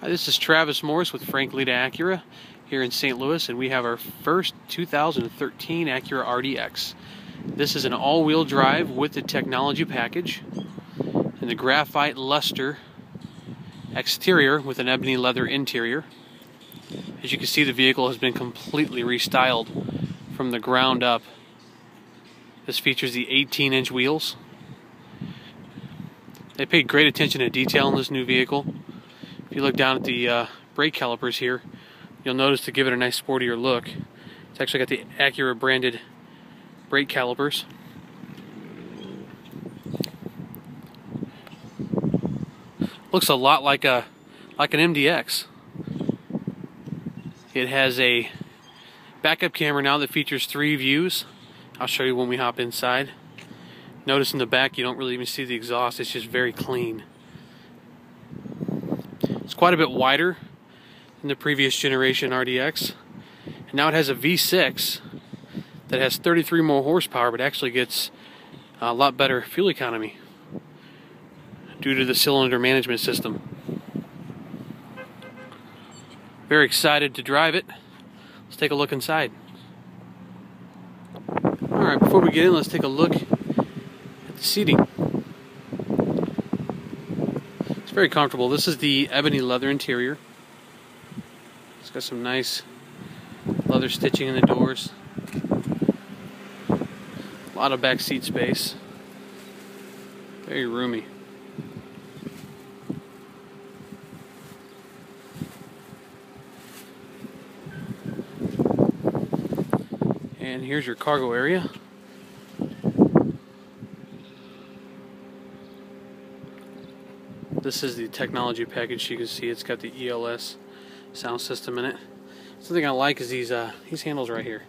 Hi, this is Travis Morris with Frank Leta Acura here in St. Louis, and we have our first 2013 Acura RDX. This is an all-wheel drive with the technology package and the graphite luster exterior with an ebony leather interior. As you can see, the vehicle has been completely restyled from the ground up. This features the 18-inch wheels. They paid great attention to detail in this new vehicle. If you look down at the uh, brake calipers here, you'll notice to give it a nice sportier look, it's actually got the Acura branded brake calipers. Looks a lot like a like an MDX. It has a backup camera now that features three views. I'll show you when we hop inside. Notice in the back you don't really even see the exhaust, it's just very clean. It's quite a bit wider than the previous generation RDX. And now it has a V6 that has 33 more horsepower, but actually gets a lot better fuel economy due to the cylinder management system. Very excited to drive it. Let's take a look inside. Alright, before we get in, let's take a look at the seating. It's very comfortable. This is the ebony leather interior. It's got some nice leather stitching in the doors. A lot of back seat space. Very roomy. And here's your cargo area. This is the technology package. You can see it's got the ELS sound system in it. Something I like is these uh, these handles right here.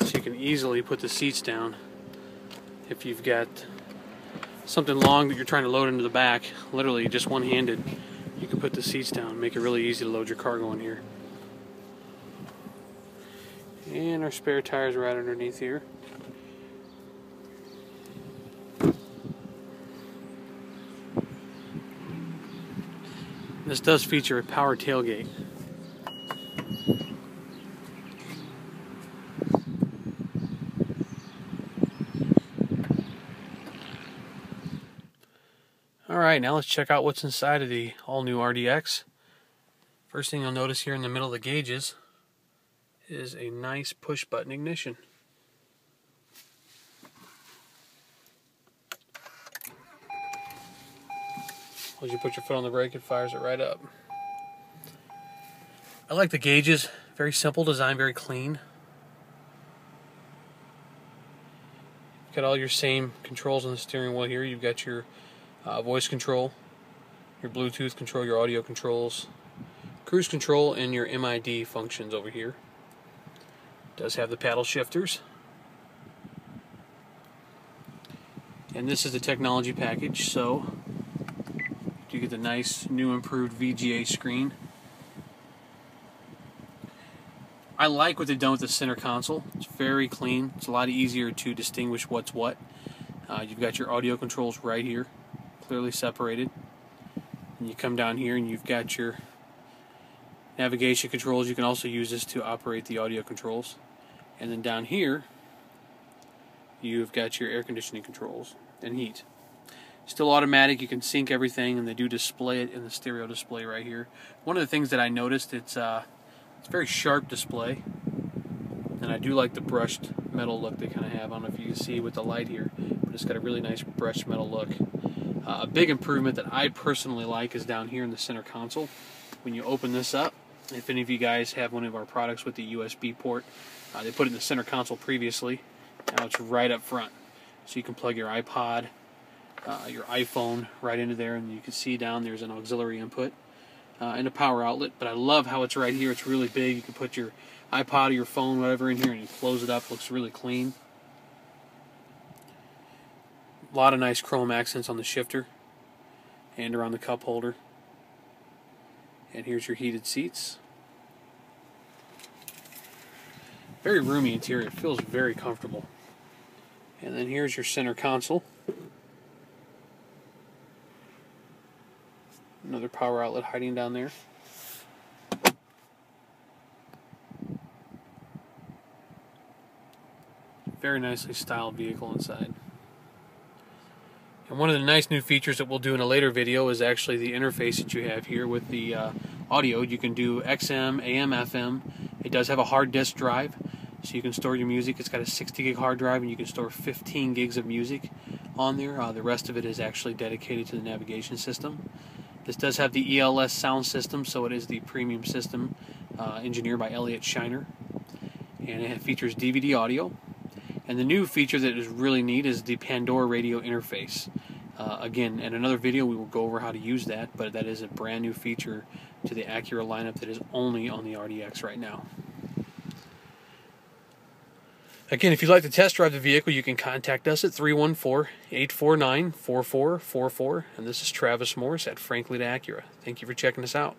So you can easily put the seats down if you've got something long that you're trying to load into the back. Literally just one-handed, you can put the seats down. And make it really easy to load your cargo in here. And our spare tires right underneath here. This does feature a power tailgate. Alright, now let's check out what's inside of the all-new RDX. First thing you'll notice here in the middle of the gauges is a nice push-button ignition. Once you put your foot on the brake, it fires it right up. I like the gauges. Very simple design, very clean. Got all your same controls on the steering wheel here. You've got your uh, voice control, your Bluetooth control, your audio controls, cruise control, and your MID functions over here. Does have the paddle shifters. And this is the technology package, so you get the nice new improved VGA screen. I like what they've done with the center console. It's very clean. It's a lot easier to distinguish what's what. Uh, you've got your audio controls right here, clearly separated. And you come down here and you've got your navigation controls. You can also use this to operate the audio controls. And then down here, you've got your air conditioning controls and heat. Still automatic, you can sync everything, and they do display it in the stereo display right here. One of the things that I noticed, it's uh, it's very sharp display, and I do like the brushed metal look they kind of have. I don't know if you can see with the light here, but it's got a really nice brushed metal look. Uh, a big improvement that I personally like is down here in the center console. When you open this up, if any of you guys have one of our products with the USB port, uh, they put it in the center console previously. Now it's right up front. So you can plug your iPod, uh, your iPhone right into there, and you can see down there's an auxiliary input uh, and a power outlet. But I love how it's right here. It's really big. You can put your iPod or your phone, whatever, in here, and you close it up. Looks really clean. A lot of nice chrome accents on the shifter and around the cup holder. And here's your heated seats. Very roomy interior. It feels very comfortable. And then here's your center console. another power outlet hiding down there. Very nicely styled vehicle inside. And one of the nice new features that we'll do in a later video is actually the interface that you have here with the uh, audio. You can do XM, AM, FM. It does have a hard disk drive, so you can store your music. It's got a 60 gig hard drive, and you can store 15 gigs of music on there. Uh, the rest of it is actually dedicated to the navigation system. This does have the ELS sound system, so it is the premium system uh, engineered by Elliot Scheiner. And it features DVD audio. And the new feature that is really neat is the Pandora radio interface. Uh, again, in another video, we will go over how to use that, but that is a brand new feature to the Acura lineup that is only on the RDX right now. Again, if you'd like to test drive the vehicle, you can contact us at 314 849 4444. And this is Travis Morris at Frank Leta Acura. Thank you for checking us out.